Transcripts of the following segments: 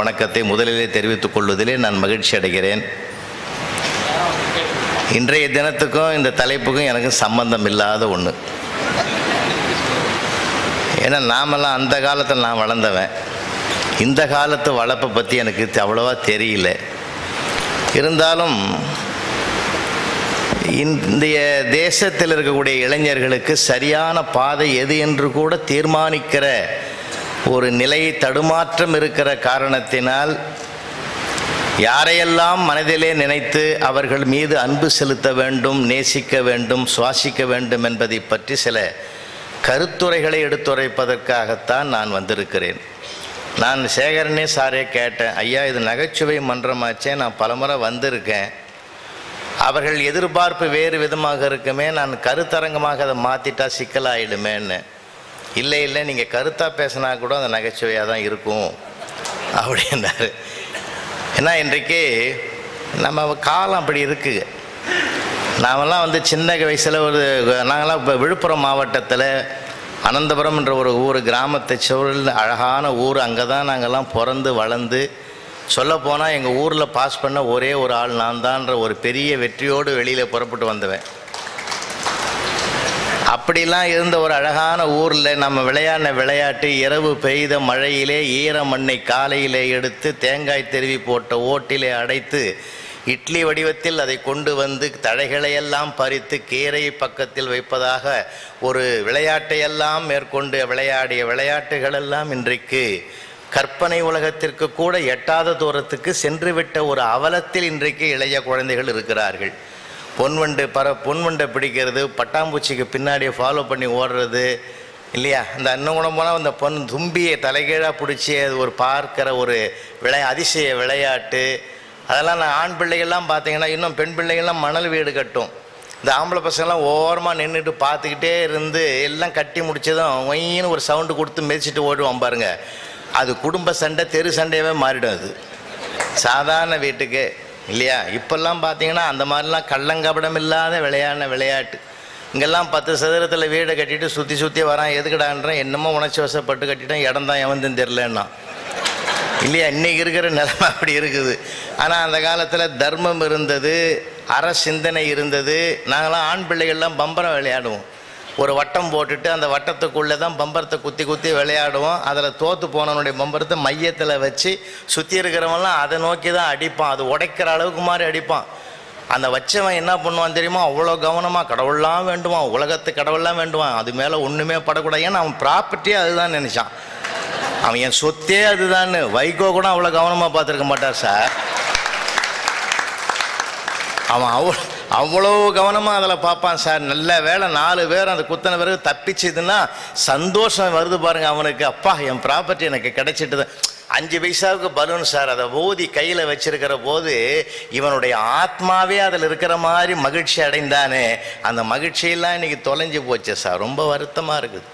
வணக்கத்தை முதலிலே தெரிவித்துக் கொள்வதிலே நான் மகிழ்ச்சி அடைகிறேன். இன்றைய தினத்துக்கும் இந்த தலைப்புக்கும் எனக்கு சம்பந்தம் இல்லாத ஒன்று ஏன்னா நாமெல்லாம் அந்த காலத்தில் நான் வளர்ந்தவன். இந்த காலத்து வளர்ப்பை பற்றி எனக்கு அவ்வளோவா அவ்வளவா தெரியல. இருந்தாலும் இந்திய தேசத்தில் இருக்கக்கூடிய இளைஞர்களுக்கு சரியான பாதை எது என்று கூட தீர்மானிக்கிற ஒரு நிலை தடுமாற்றம் இருக்கிற காரணத்தினால் யாரையெல்லாம் மனதிலே நினைத்து அவர்கள் மீது அன்பு செலுத்த வேண்டும் நேசிக்க வேண்டும் சுவாசிக்க வேண்டும் என்பதை பற்றி சில கருத்துரைகளை எடுத்துரைப்பதற்காகத்தான் நான் வந்திருக்கிறேன். நான் சேகரனே சாரே கேட்டேன் ஐயா இது நகைச்சுவை மன்றமாச்சே நான் பலமுறை வந்திருக்கேன். அவர்கள் எதிர்பார்ப்பு வேறு விதமாக இருக்குமே நான் கருத்தரங்கமாக அதை மாற்றிட்டா சிக்கலாயிடுமேன்னு. இல்லை இல்லை நீங்கள் கருத்தாக பேசினா கூட அந்த நகைச்சுவையாக தான் இருக்கும். அப்படின்னாரு. ஏன்னா இன்றைக்கு நம்ம காலம் அப்படி இருக்குது நாமெல்லாம் வந்து சின்ன வயசில் ஒரு நாங்களாம் இப்போ விழுப்புரம் மாவட்டத்தில் அனந்தபுரம் என்ற ஒரு ஊர் கிராமத்தை சூழல் அழகான ஊர் அங்கே தான் நாங்கள்லாம் பிறந்து வளர்ந்து சொல்லப்போனால் எங்கள் ஊரில் பாஸ் பண்ண ஒரே ஒரு ஆள் நான் தான்ற ஒரு பெரிய வெற்றியோடு வெளியில் புறப்பட்டு வந்தவன். அப்படிலாம் இருந்த ஒரு அழகான ஊரில் நம்ம விளையாடின விளையாட்டு இரவு பெய்த மழையிலே ஈர மண்ணை காலையிலே எடுத்து தேங்காய் தெருவி போட்ட ஓட்டிலே அடைத்து இட்லி வடிவத்தில் அதை கொண்டு வந்து தழைகளையெல்லாம் பறித்து கீரை பக்கத்தில் வைப்பதாக ஒரு விளையாட்டையெல்லாம் மேற்கொண்டு விளையாடிய விளையாட்டுகளெல்லாம் இன்றைக்கு கற்பனை உலகத்திற்கு கூட எட்டாத தூரத்துக்கு சென்றுவிட்ட ஒரு அவலத்தில் இன்றைக்கு இளைய குழந்தைகள் இருக்கிறார்கள். பொன்வண்டு பற பொன்வண்டை பிடிக்கிறது பட்டாம்பூச்சிக்கு பின்னாடியே ஃபாலோ பண்ணி ஓடுறது இல்லையா? இந்த இன்னும் கூட போனால் அந்த பொன் தும்பியை தலைகீழாக பிடிச்சி அது ஒரு பார்க்கிற ஒரு விளை அதிசய விளையாட்டு. அதெல்லாம் நான் ஆண் பிள்ளைகள்லாம் பார்த்தீங்கன்னா இன்னும் பெண் பிள்ளைகள்லாம் மணல் வீடு கட்டும். இந்த ஆம்பளை பசங்கள்லாம் ஓரமாக நின்றுட்டு பார்த்துக்கிட்டே இருந்து எல்லாம் கட்டி முடிச்சதும் ஒயின்னு ஒரு சவுண்டு கொடுத்து மிதிச்சிட்டு ஓடுவான் பாருங்கள் அது குடும்ப சண்டை தெரு சண்டையவே மாறிடும் அது. சாதாரண வீட்டுக்கு. இல்லையா? இப்போல்லாம் பார்த்தீங்கன்னா அந்த மாதிரிலாம் கள்ளங்கபடம் இல்லாத விளையாடின விளையாட்டு. இங்கெல்லாம் பத்து சதுரத்தில் வீடை கட்டிட்டு சுற்றி சுற்றி வரான். எதுக்குடான்றேன்? என்னமோ உணர்ச்சி வசப்பட்டு கட்டிட்டேன். இடம் தான் எவந்துன்னு தெரிலன்னா இல்லையா? இன்னைக்கு இருக்கிற நிலைமை அப்படி இருக்குது. ஆனால் அந்த காலத்தில் தர்மம் இருந்தது அற சிந்தனை இருந்தது. நாங்களாம் ஆண் பிள்ளைகள்லாம் பம்பரம் விளையாடுவோம். ஒரு வட்டம் போட்டுட்டு அந்த வட்டத்துக்குள்ளே தான் பம்பரத்தை குத்தி குத்தி விளையாடுவோம். அதில் தோற்று போனவனுடைய பம்பரத்தை மையத்தில் வச்சு சுற்றி இருக்கிறவன்லாம் அதை நோக்கி தான் அடிப்பான். அது உடைக்கிற அளவுக்கு மாதிரி அடிப்பான். அந்த வச்சவன் என்ன பண்ணுவான் தெரியுமா? அவ்வளோ கவனமாக கடவுள்லாம் வேண்டுவான். உலகத்து கடவுள்லாம் வேண்டுவான். அது மேலே ஒன்றுமே படக்கூடாது. ஏன்னா அவன் ப்ராப்பர்ட்டியே அதுதான் நினச்சான். அவன் என் சொத்தே அதுதான் வைகோ கூட அவ்வளோ கவனமாக பார்த்துருக்க மாட்டார் சார் அவன் அவ்வளோ அவ்வளோ கவனமாக அதில் பார்ப்பான் சார். நல்ல வேளை நாலு பேர் அந்த குத்தனை பிறகு தப்பிச்சதுன்னா சந்தோஷம் வருது பாருங்கள் அவனுக்கு. அப்பா என் ப்ராப்பர்ட்டி எனக்கு கிடைச்சிட்டுது. அஞ்சு பைசாவுக்கு பலூன் சார். அதை ஊதி கையில் வச்சிருக்கிற போது இவனுடைய ஆத்மாவே அதில் இருக்கிற மாதிரி மகிழ்ச்சி அடைந்தானே. அந்த மகிழ்ச்சியெல்லாம் இன்றைக்கி தொலைஞ்சு போச்சு சார். ரொம்ப வருத்தமாக இருக்குது.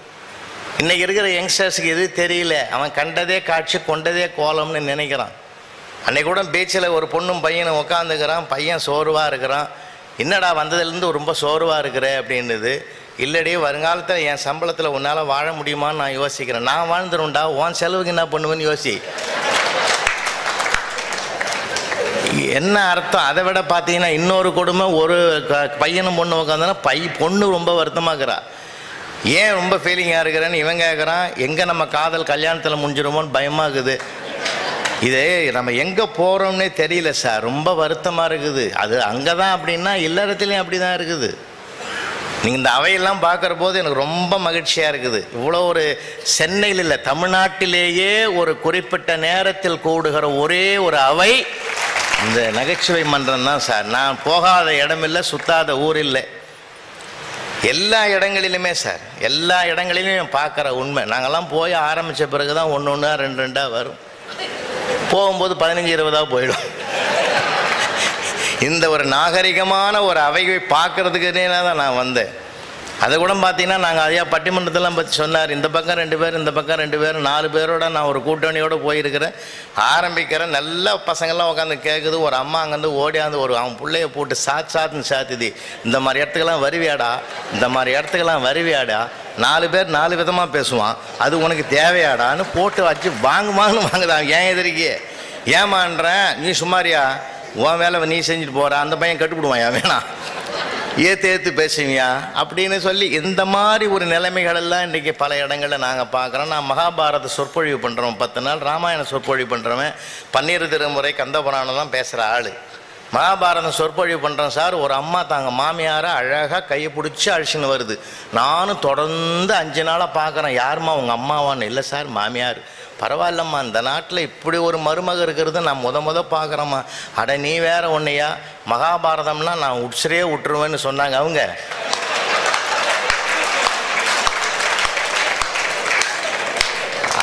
இன்றைக்கி இருக்கிற யங்ஸ்டர்ஸுக்கு எது தெரியல. அவன் கண்டதே காட்சி கொண்டதே கோலம்னு நினைக்கிறான். அன்றைக்கூட பீச்சில் ஒரு பொண்ணும் பையனும் உட்காந்துக்கிறான் பையன் சோர்வாக இருக்கிறான். என்னடா வந்ததுலேருந்து ரொம்ப சோர்வாக இருக்கிற அப்படின்னுது. இல்லடி வருங்காலத்தில் என் சம்பளத்தில் உன்னால் வாழ முடியுமான்னு நான் யோசிக்கிறேன். நான் வாழ்ந்துரும்டா உன் செலவுக்கு என்ன பண்ணுவேன்னு யோசி. என்ன அர்த்தம்? அதை விட பார்த்தீங்கன்னா இன்னொரு கொடுமை ஒரு பையனும் பொண்ணு உட்காந்தனா பை பொண்ணு ரொம்ப வருத்தமாக்குறா. ஏன் ரொம்ப ஃபீலிங்காக இருக்கிறேன்னு இவன் கேட்குறான் எங்கே நம்ம காதல் கல்யாணத்தில் முடிஞ்சிருமோன்னு பயமாக இருக்குது இது நம்ம எங்கே போகிறோம்னே தெரியல சார். ரொம்ப வருத்தமாக இருக்குது. அது அங்கே தான் அப்படின்னா இல்லறத்துலேயும் அப்படி தான் இருக்குது. நீங்கள் இந்த அவையெல்லாம் பார்க்குற போது எனக்கு ரொம்ப மகிழ்ச்சியாக இருக்குது. இவ்வளோ ஒரு சென்னையில் இல்லை தமிழ்நாட்டிலேயே ஒரு குறிப்பிட்ட நேரத்தில் கூடுகிற ஒரே ஒரு அவை இந்த நகைச்சுவை மன்றம் தான் சார். நான் போகாத இடமில்லை சுத்தாத ஊர் இல்லை. எல்லா இடங்களிலுமே சார். எல்லா இடங்களிலும் பார்க்குற உண்மை. நாங்கள்லாம் போய் ஆரம்பித்த பிறகு தான் ஒன்று ஒன்றா ரெண்டு ரெண்டாக வரும். போகும்போது பதினஞ்சு இருபதாக போயிடும். இந்த ஒரு நாகரிகமான ஒரு அவையை பார்க்கறதுக்குனே தான் நான் வந்தேன். அதை கூட பார்த்தீங்கன்னா நாங்கள் அதையா பட்டிமன்றத்தெல்லாம் பற்றி சொன்னார். இந்த பக்கம் ரெண்டு பேர் இந்த பக்கம் ரெண்டு பேர் நாலு பேரோட நான் ஒரு கூட்டணியோடு போயிருக்கிறேன். ஆரம்பிக்கிறேன் நல்ல பசங்கள்லாம் உட்காந்து கேட்குது ஒரு அம்மா அங்கேருந்து ஓடியாந்து ஒரு அவன் பிள்ளைய போட்டு சாத் சாத்துன்னு சாத்துது. இந்த மாதிரி இடத்துக்கெல்லாம் வருவியாடா? இந்த மாதிரி இடத்துக்கெல்லாம் வருவியாடா? நாலு பேர் நாலு விதமாக பேசுவான். அது உனக்கு தேவையாடான்னு போட்டு வச்சு வாங்கு வாங்கன்னு வாங்குதான் ஏன் எதிரிக்கே? ஏமான்றேன் நீ சுமாரியா உன் வேலை நீ செஞ்சுட்டு போகிற அந்த பையன் கட்டுப்பிடுவான். வேணாம்? ஏத்து ஏத்து பேசுவியா? அப்படின்னு சொல்லி இந்த மாதிரி ஒரு நிலைமைகள் எல்லாம் இன்றைக்கி பல இடங்களில் நாங்கள் பார்க்குறோம். நான் மகாபாரத சொற்பொழிவு பண்ணுறோம் பத்து நாள் ராமாயண சொற்பொழிவு பண்ணுறவன் பன்னீர் திருமுறை கந்தபுராணம் தான் பேசுகிற ஆள். மகாபாரதம் சொற்பொழிவு பண்ணுறேன் சார் ஒரு அம்மா தாங்க மாமியாரை அழகாக கையை பிடிச்சி அழிச்சின்னு வருது. நானும் தொடர்ந்து அஞ்சு நாளாக பார்க்குறேன். யாருமா உங்கள் அம்மாவான்னு? இல்லை சார் மாமியார். பரவாயில்லம்மா இந்த நாட்டில் இப்படி ஒரு மருமக இருக்கிறது நான் முத முத பார்க்குறேம்மா. அட நீ வேற ஒன்றையா மகாபாரதம்னா நான் உட்சரே விட்டுருவேன்னு சொன்னாங்க அவங்க.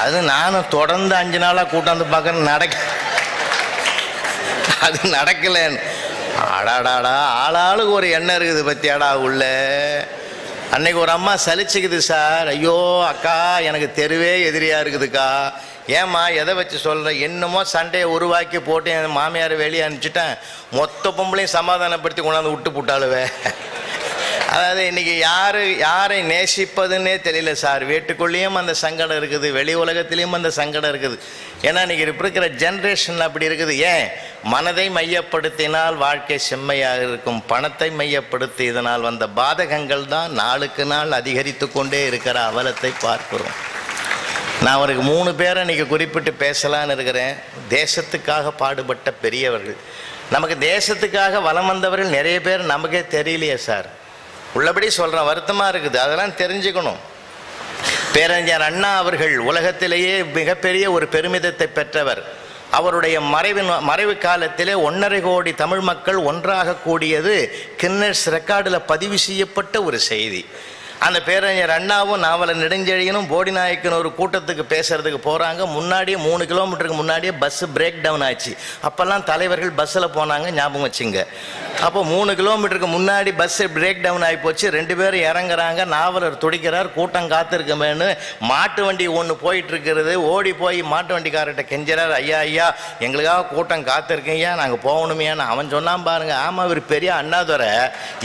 அது நானும் தொடர்ந்து அஞ்சு நாளாக கூட்டாந்து பார்க்குறேன் நடக்க அது நடக்கலைன்னு. அடாடாடா ஆளாளுக்கு ஒரு எண்ணம் இருக்குது பத்தியாடா உள்ள. அன்னைக்கு ஒரு அம்மா சலிச்சுக்குது சார். ஐயோ அக்கா எனக்கு தெருவே எதிரியாக இருக்குதுக்கா. ஏம்மா எதை வச்சு சொல்கிற என்னமோ சண்டையை உருவாக்கி போட்டு என் மாமியார் வெளியே அனுப்பிச்சிட்டேன். மொத்த பொம்பளையும் சமாதானப்படுத்தி கொண்டாந்து விட்டு புட்டாளுவே. அதாவது இன்னைக்கு யாரு யாரை நேசிப்பதுன்னே தெரியல சார். வீட்டுக்குள்ளேயும் அந்த சங்கடம் இருக்குது வெளி உலகத்திலையும் அந்த சங்கடம் இருக்குது. ஏன்னா இன்னைக்கு இருக்கிற ஜென்ரேஷன் அப்படி இருக்குது. ஏன்? மனதை மையப்படுத்தினால் வாழ்க்கை செம்மையாக இருக்கும். பணத்தை மையப்படுத்தி இதனால் வந்த பாதகங்கள் தான் நாளுக்கு நாள் அதிகரித்து கொண்டே இருக்கிற அவலத்தை பார்க்கிறோம். நான் அவருக்கு மூணு பேரை இன்னைக்கு குறிப்பிட்டு பேசலான்னு இருக்கிறேன். தேசத்துக்காக பாடுபட்ட பெரியவர்கள். நமக்கு தேசத்துக்காக வலம் வந்தவர்கள் நிறைய பேர் நமக்கே தெரியலையே சார். உள்ளபடி சொல்கிறேன் வருத்தமாக இருக்குது. அதெல்லாம் தெரிஞ்சுக்கணும். பேரறிஞர் அண்ணா அவர்கள் உலகத்திலேயே மிகப்பெரிய ஒரு பெருமிதத்தை பெற்றவர். அவருடைய மறைவின் மறைவு காலத்திலே ஒன்றரை கோடி தமிழ் மக்கள் ஒன்றாக கூடியது கின்னஸ் ரெக்கார்டில் பதிவு செய்யப்பட்ட ஒரு செய்தி. அந்த பேரறிஞர் அண்ணாவும் நாவல நெடுஞ்செழியனும் போடி நாயக்கன் ஒரு கூட்டத்துக்கு பேசுறதுக்கு போகிறாங்க முன்னாடியே மூணு கிலோமீட்டருக்கு முன்னாடியே பஸ்ஸு பிரேக் டவுன் ஆச்சு அப்போல்லாம் தலைவர்கள் பஸ்ஸில் போனாங்க ஞாபகம் வச்சுங்க. அப்போ மூணு கிலோமீட்டருக்கு முன்னாடி பஸ்ஸு பிரேக் டவுன் ஆகி போச்சு. ரெண்டு பேரும் இறங்குறாங்க நாவலர் துடிக்கிறார் கூட்டம் காத்திருக்கமேன்னு. மாட்டு வண்டி ஒன்று போயிட்டு இருக்கிறது ஓடி போய் மாட்டு வண்டிக்காரர்கிட்ட கெஞ்சுறார் ஐயா ஐயா எங்களுக்காக கூட்டம் காத்திருக்கையா நாங்கள் போகணுமையான்னு அவன் சொன்னான் பாருங்க ஆமாம் இவர் பெரிய அண்ணாதுரை.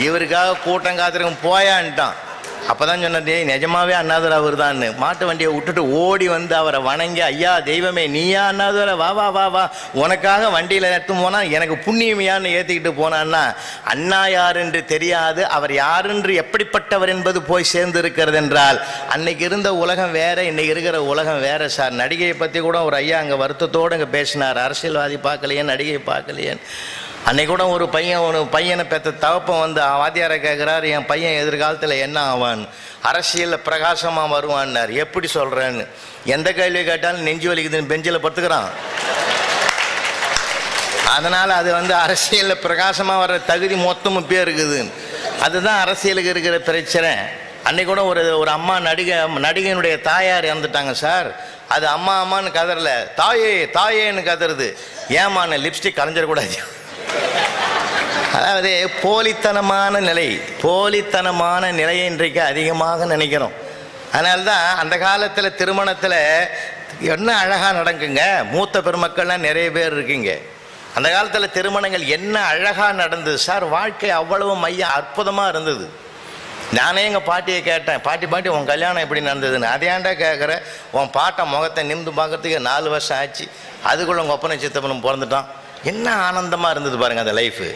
இவருக்காக கூட்டம் காத்திருக்கும் போயான்ட்டான். அப்பதான் சொன்னதே நிஜமாவே அண்ணாதுரை அவர் தான் மாட்டு வண்டியை விட்டுட்டு ஓடி வந்து அவரை வணங்கி ஐயா தெய்வமே நீயா அண்ணாதுரை? வா வா வா வா. உனக்காக வண்டியில் எடுத்து போனா எனக்கு புண்ணியமையான்னு ஏற்றிக்கிட்டு போனான்னா அண்ணா யார் என்று தெரியாது அவர் யாரென்று எப்படிப்பட்டவர் என்பது போய் சேர்ந்து இருக்கிறது என்றால் அன்னைக்கு இருந்த உலகம் வேற இன்னைக்கு இருக்கிற உலகம் வேற சார். நடிகையை பற்றி கூட ஒரு ஐயா அங்கே வருத்தத்தோடு இங்கே பேசினார். அரசியல்வாதி பார்க்கலையே நடிகை பார்க்கலையேன்னு அன்னைக்கு கூட ஒரு பையன் ஒரு பையனை பெற்ற தகப்பன் வந்து வாத்தியாரை கேட்குறாரு என் பையன் எதிர்காலத்தில் என்ன ஆவான்? அரசியலில் பிரகாசமாக வருவான்னார். எப்படி சொல்கிறேன்னு எந்த கேள்வி கேட்டாலும் நெஞ்சு வலிக்குதுன்னு பெஞ்சில் படுத்துக்கிறான். அதனால் அது வந்து அரசியலில் பிரகாசமாக வர்ற தகுதி மொத்தமும் பேர் இருக்குது. அதுதான் அரசியலுக்கு இருக்கிற பிரச்சனை. அன்னைக்கு கூட ஒரு ஒரு அம்மா நடிகை நடிகையினுடைய தாயார் இறந்துட்டாங்க சார். அது அம்மா அம்மான்னு கதறல. தாயே தாயேன்னு கதறுது. ஏமான லிப்ஸ்டிக் கலைஞ்சிடக்கூடாது. அதாவது போலித்தனமான நிலை போலித்தனமான நிலையை இன்றைக்கு அதிகமாக நினைக்கிறோம். அதனால்தான் அந்த காலத்தில் திருமணத்தில் என்ன அழகாக நடக்குங்க? மூத்த பெருமக்கள்லாம் நிறைய பேர் இருக்கீங்க. அந்த காலத்தில் திருமணங்கள் என்ன அழகாக நடந்தது? சார் வாழ்க்கை அவ்வளவு மையம் அற்புதமாக இருந்தது. நானே எங்கள் பாட்டியை கேட்டேன் பாட்டி பாட்டி உன் கல்யாணம் எப்படி நடந்ததுன்னு? அதையாண்டா கேட்குற உன் பாட்டை முகத்தை நிமிந்து பார்க்கறதுக்கு நாலு வருஷம் ஆச்சு. அதுக்குள்ள உங்கள் ஒப்பனை சித்தப்பனும் பிறந்துட்டான். என்ன ஆனந்தமாக இருந்தது பாருங்க அந்த லைஃபு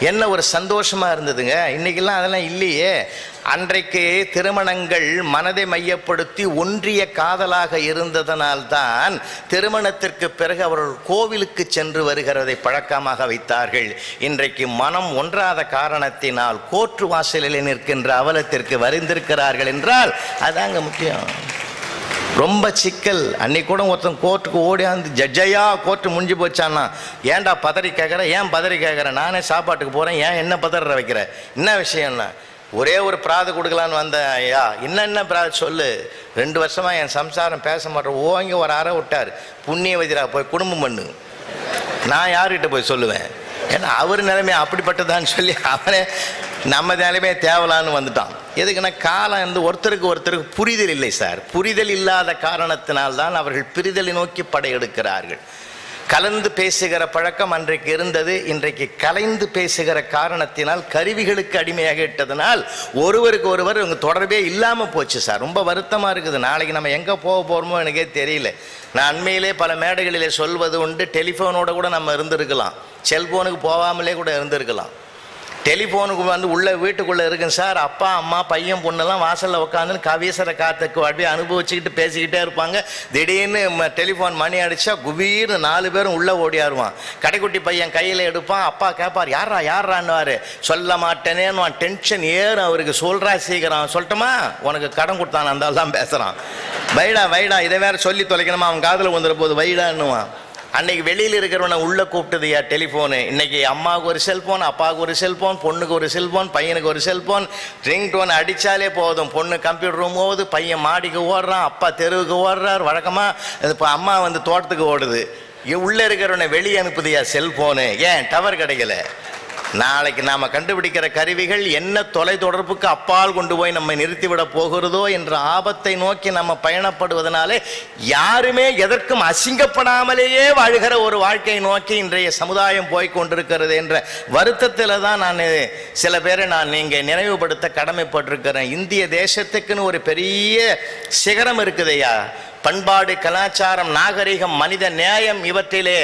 என்ன ஒரு சந்தோஷமாக இருந்ததுங்க. இன்றைக்கெல்லாம் அதெல்லாம் இல்லையே. அன்றைக்கு திருமணங்கள் மனதை மையப்படுத்தி ஒன்றிய காதலாக இருந்ததனால்தான் திருமணத்திற்கு பிறகு அவர்கள் கோவிலுக்கு சென்று வருகிறதை பழக்கமாக வைத்தார்கள். இன்றைக்கு மனம் ஒன்றாத காரணத்தினால் கோற்று வாசலில் நிற்கின்ற அவலத்திற்கு வரிந்திருக்கிறார்கள் என்றால் அதாங்க முக்கியம். ரொம்ப சிக்கல். அன்னைக்கு கூட ஒருத்தன் கோர்ட்டுக்கு ஓடியாந்து ஜட்ஜையா கோர்ட்டு முடிஞ்சு போச்சான்னா ஏன்டா பதறி கேட்குற ஏன் பதறி கேட்குற நானே சாப்பாட்டுக்கு போகிறேன் ஏன் என்ன பதற வைக்கிற? என்ன விஷயம்னா ஒரே ஒரு பிராது கொடுக்கலான்னு வந்தேன் ஐயா என்னென்ன பிராத பிராது சொல்லு. ரெண்டு வருஷமா என் சம்சாரம் பேச மாட்டேன். ஓங்கி ஒரு அறை விட்டார். புண்ணியவதிரா போய் குடும்பம் பண்ணு. நான் யார்கிட்ட போய் சொல்லுவேன்? ஏன்னா அவர் நிலைமை அப்படிப்பட்டதான்னு சொல்லி அவனே நம்ம நிலைமையை தேவலான்னு வந்துட்டான். எதுக்குன்னா காலம் வந்து ஒருத்தருக்கு ஒருத்தருக்கு புரிதல் இல்லை சார். புரிதல் இல்லாத காரணத்தினால்தான் அவர்கள் பிரிதலை நோக்கி படையெடுக்கிறார்கள். கலந்து பேசுகிற பழக்கம் அன்றைக்கு இருந்தது. இன்றைக்கு கலைந்து பேசுகிற காரணத்தினால் கருவிகளுக்கு அடிமையாக இட்டதனால் ஒருவருக்கு ஒருவர் இவங்க தொடர்பே இல்லாமல் போச்சு சார். ரொம்ப வருத்தமாக இருக்குது. நாளைக்கு நம்ம எங்கே போக போகிறோமோ எனக்கே தெரியல. நான் அண்மையிலே பல மேடைகளிலே சொல்வது உண்டு. டெலிஃபோனோட கூட நம்ம இருந்திருக்கலாம். செல்ஃபோனுக்கு போகாமலே கூட இருந்திருக்கலாம். டெலிஃபோனுக்கு வந்து உள்ள வீட்டுக்குள்ளே இருக்குங்க சார். அப்பா அம்மா பையன் பொண்ணெல்லாம் வாசலில் உட்காந்துன்னு கவீசர காத்துக்கு அப்படியே அனுபவிச்சுக்கிட்டு பேசிக்கிட்டே இருப்பாங்க. திடீர்னு டெலிஃபோன் மணி அடித்தா குபீர்னு நாலு பேரும் உள்ளே ஓடியாருவான். கடைக்குட்டி பையன் கையில் எடுப்பான். அப்பா கேட்பார் யாரா யாரான்னுவார் சொல்ல மாட்டேனேன்னு டென்ஷன் ஏறும் அவருக்கு சொல்கிறா சீக்கிரம். சொல்லட்டுமா? உனக்கு கடன் கொடுத்தான்? அந்த தான் பேசுகிறான் வைடா வைடா இதை வேற சொல்லி தொலைக்கணுமா? அவன் காதில் வந்துட போது வைடான்னுவான். அன்னைக்கு வெளியில் இருக்கிறவனை உள்ளே கூப்பிட்டதுயா டெலிஃபோனு. இன்னைக்கு அம்மாவுக்கு ஒரு செல்ஃபோன் அப்பாவுக்கு ஒரு செல்ஃபோன் பொண்ணுக்கு ஒரு செல்ஃபோன் பையனுக்கு ஒரு செல்ஃபோன் ரிங் டோன் அடித்தாலே போதும். பொண்ணு கம்ப்யூட்டர் ரூம் போகுது பையன் மாடிக்கு ஓடுறான் அப்பா தெருவுக்கு ஓடுறார் வழக்கமாக இப்போ அம்மா வந்து தோட்டத்துக்கு ஓடுது. உள்ளே இருக்கிறவனை வெளியே அனுப்புதியா செல்ஃபோனு ஏன் டவர் கிடைக்கல. நாளைக்கு நாம கண்டுபிடிக்கிற கருவிகள் என்ன தொலை தொடர்புக்கு அப்பால் கொண்டு போய் நம்மை நிறுத்திவிட போகிறதோ என்ற ஆபத்தை நோக்கி நம்ம பயணப்படுவதனாலே யாருமே எதற்கும் அசிங்கப்படாமலேயே வாழ்கிற ஒரு வாழ்க்கையை நோக்கி இன்றைய சமுதாயம் போய்கொண்டிருக்கிறது என்ற வருத்தத்தில் தான் நான் சில பேரை நான் இங்கே நினைவுபடுத்த கடமைப்பட்டிருக்கிறேன். இந்திய தேசத்துக்குன்னு ஒரு பெரிய சிகரம் இருக்குதையா? பண்பாடு கலாச்சாரம் நாகரிகம் மனித நியாயம் இவற்றிலே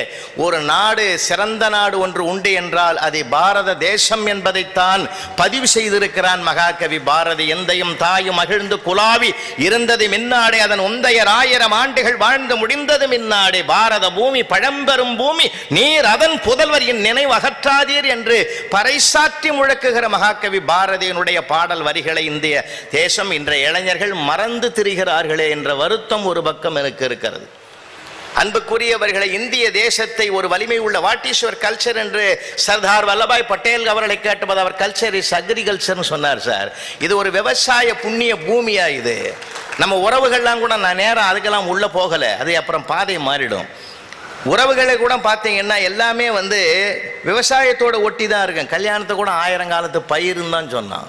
ஒரு நாடு சிறந்த நாடு ஒன்று உண்டு என்றால் அது பாரத தேசம் என்பதைத்தான் பதிவு செய்திருக்கிறான் மகாகவி. பாரதி எந்தையும் தாயும் மகிழ்ந்து குலாவி இருந்தது மின்னாடே அதன் உந்தையர் ஆயிரம் ஆண்டுகள் வாழ்ந்து முடிந்தது மின்னாடே. பாரத பூமி பழம்பெரும் பூமி நீர் அதன் புதல்வர் என் நினைவு அகற்றாதீர் என்று பறைசாற்றி முழக்குகிற மகாகவி. பாரதியினுடைய பாடல் வரிகளை இந்திய தேசம் இன்றைய இளைஞர்கள் மறந்து திரிகிறார்களே என்ற வருத்தம் ஒரு பக்கம் எனக்கு இருக்கிறது. அன்புக்குரியவர்களை இந்திய தேசத்தை ஒரு வலிமை உள்ள வாட் இஸ் யுவர் கல்ச்சர் என்று சர்தார் வல்லபாய் பட்டேல் அவர்களை கேட்டபோது அவர் கல்ச்சர் இஸ் அக்ரிகல்ச்சர்னு சொன்னார் சார். இது ஒரு விவசாய புண்ணிய பூமியா இது. நம்ம உறவுகள்லாம் கூட நான் நேரம் அதுக்கெல்லாம் உள்ள போகலை. அது அப்புறம் பாதை மாறிடும். உறவுகளை கூட பார்த்தீங்கன்னா எல்லாமே வந்து விவசாயத்தோட ஒட்டி தான் இருக்கும் கல்யாணத்தை கூட ஆயிரங்காலத்து பயிருன்னு தான் சொன்னான்.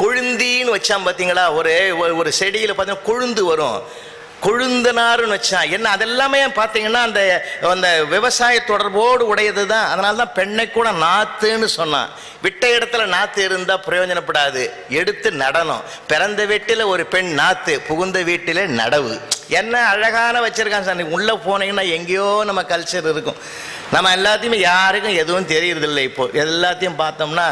கொழுந்தின்னு வச்சான் பார்த்தீங்களா ஒரு ஒரு- செடியில் பார்த்தீங்கன்னா கொழுந்து வரும். கொழுந்தனாருன்னு வச்சா என்ன அதெல்லாமே பார்த்தீங்கன்னா அந்த அந்த விவசாய தொடர்போடு உடையது தான். அதனால தான் பெண்ணை கூட நாத்துன்னு சொன்னான். விட்ட இடத்துல நாத்து இருந்தால் பிரயோஜனப்படாது. எடுத்து நடனம் பிறந்த வீட்டில் ஒரு பெண் நாத்து புகுந்த வீட்டில் நடவு. என்ன அழகான வச்சிருக்கான் சார். உள்ளே போனீங்கன்னா எங்கேயோ நம்ம கல்ச்சர் இருக்கும். நம்ம எல்லாத்தையுமே யாருக்கும் எதுவும் தெரியறதில்லை இப்போ. எல்லாத்தையும் பார்த்தோம்னா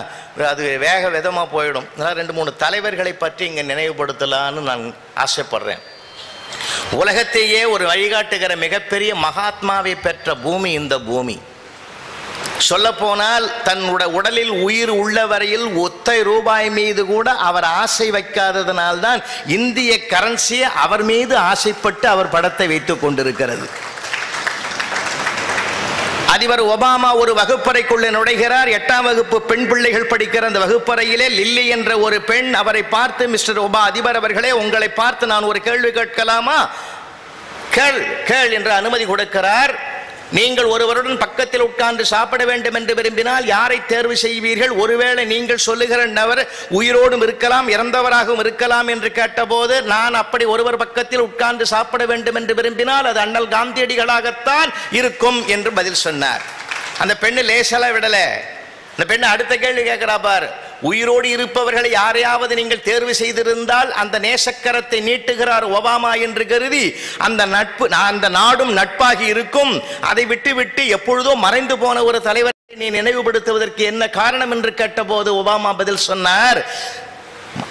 அது வேக விதமாக போயிடும். ரெண்டு மூணு தலைவர்களை பற்றி இங்கே நினைவுபடுத்தலான்னு நான் ஆசைப்படுறேன். உலகத்தையே ஒரு வழிகாட்டுகிற மிகப்பெரிய மகாத்மாவை பெற்ற பூமி இந்த பூமி. சொல்லப்போனால் தன்னுடைய உடலில் உயிர் உள்ள வரையில் ஒத்தை ரூபாய் மீது கூட அவர் ஆசை வைக்காததனால்தான் இந்திய கரன்சியை அவர் மீது ஆசைப்பட்டு அவர் படத்தை வைத்து கொண்டிருக்கிறது. அதிபர் ஒபாமா ஒரு வகுப்பறைக்குள்ளே நுழைகிறார். எட்டாம் வகுப்பு பெண் பிள்ளைகள் படிக்கிற அந்த வகுப்பறையிலே லில்லி என்ற ஒரு பெண் அவரை பார்த்து மிஸ்டர் ஒபா அதிபர் அவர்களே உங்களை பார்த்து நான் ஒரு கேள்வி கேட்கலாமா? கேள் கேள் என்று அனுமதி கொடுக்கிறார். நீங்கள் ஒருவருடன் பக்கத்தில் உட்கார்ந்து சாப்பிட வேண்டும் என்று விரும்பினால் யாரை தேர்வு செய்வீர்கள்? ஒருவேளை நீங்கள் சொல்லுகிற நபர் உயிரோடும் இருக்கலாம் இறந்தவராகவும் இருக்கலாம் என்று கேட்டபோது நான் அப்படி ஒருவர் பக்கத்தில் உட்கார்ந்து சாப்பிட வேண்டும் என்று விரும்பினால் அது அண்ணல் காந்தியடிகளாகத்தான் இருக்கும் என்று பதில் சொன்னார். அந்த பெண்ணு லேசலா விடல. அந்த பெண்ணு அடுத்த கேள்வி கேட்கிறா பார். உயிரோடு இருப்பவர்களை யாரையாவது நீங்கள் தேர்வு செய்திருந்தால் அந்த நேசக்கரத்தை நீட்டுகிறார் ஒபாமா என்று கருதி அந்த நட்பு அந்த நாடும் நட்பாகி இருக்கும். அதை விட்டுவிட்டு எப்பொழுதோ மறைந்து போன ஒரு தலைவரை நீ நினைவுபடுத்துவதற்கு என்ன காரணம் என்று கேட்டபோது ஒபாமா பதில் சொன்னார்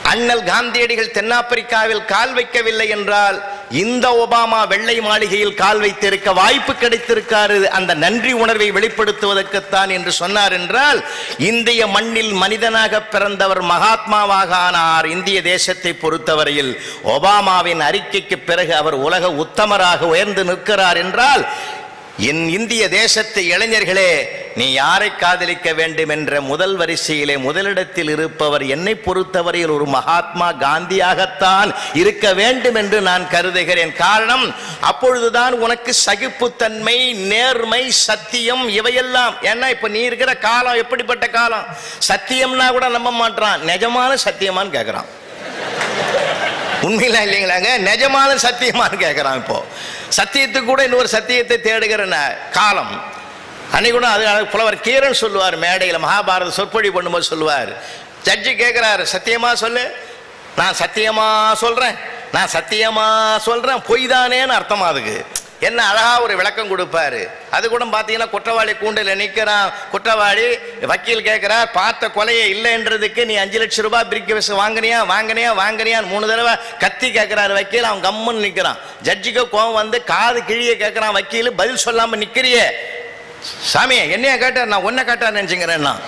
அண்ணல் காந்தியடிகள் தென்னாப்பிரிக்காவில் கால் வைக்கவில்லை என்றால் இந்த ஒபாமா வெள்ளை மாளிகையில் கால் வைத்திருக்க வாய்ப்பு கிடைத்திருக்காரு. அந்த நன்றி உணர்வை வெளிப்படுத்துவதற்குத்தான் என்று சொன்னார் என்றால் இந்திய மண்ணில் மனிதனாக பிறந்தவர் மகாத்மாவாக ஆனார் இந்திய தேசத்தை பொறுத்தவரையில். ஒபாமாவின் அறிக்கைக்கு பிறகு அவர் உலக உத்தமராக உயர்ந்து நிற்கிறார் என்றால் என் இந்திய தேசத்து இளைஞர்களே நீ யாரை காதலிக்க வேண்டும் என்ற முதல் வரிசையிலே முதலிடத்தில் இருப்பவர் என்னை பொறுத்தவரையில் ஒரு மகாத்மா காந்தியாகத்தான் இருக்க வேண்டும் என்று நான் கருதுகிறேன். காரணம் அப்பொழுதுதான் உனக்கு சகிப்புத்தன்மை நேர்மை சத்தியம் இவையெல்லாம். ஏன்னா இப்ப நீ இருக்கிற காலம் எப்படிப்பட்ட காலம்? சத்தியம்னா கூட நம்ப மாட்டான் நிஜமான சத்தியமான்னு கேட்குறான் உண்மையெல்லாம் இல்லைங்களாங்க? நிஜமான சத்தியமான்னு கேட்குறான் இப்போ. சத்தியத்துக்கு கூட இன்னொரு சத்தியத்தை தேடுகிற ந- காலம். அன்னைக்கு கூட அது புலவர் கீரன் சொல்லுவார் மேடையில் மகாபாரத சொற்பொழி பண்ணும்போது சொல்லுவார். ஜட்ஜி கேட்குறாரு சத்தியமா சொல்லு? நான் சத்தியமா சொல்கிறேன் நான் சத்தியமா சொல்கிறேன் பொய் தானேன்னு அர்த்தமா அதுக்கு. என்ன அழகா ஒரு விளக்கம் கொடுப்பாரு. அது கூட பார்த்தீங்கன்னா குற்றவாளி கூண்டில் நிற்கிறான் குற்றவாளி வக்கீல் கேட்கிறார் பார்த்த கொலையை இல்லைன்றதுக்கு நீ அஞ்சு லட்சம் ரூபாய் பிரிக்க வச்சு வாங்கினியா வாங்கினியா வாங்கினியான்னு மூணு தடவை கத்தி கேட்கிறாரு வக்கீல். அவன் கம்முன்னு நிற்கிறான் ஜட்ஜுக்கு கோவம் வந்து காது கிழிய கேட்கிறான் வக்கீல். பதில் சொல்லாம நிக்கிறியே. சாமி என்னைய கேட்டார் நான் உன்னை கேட்டார் நினைச்சுங்கிறேன் நான்.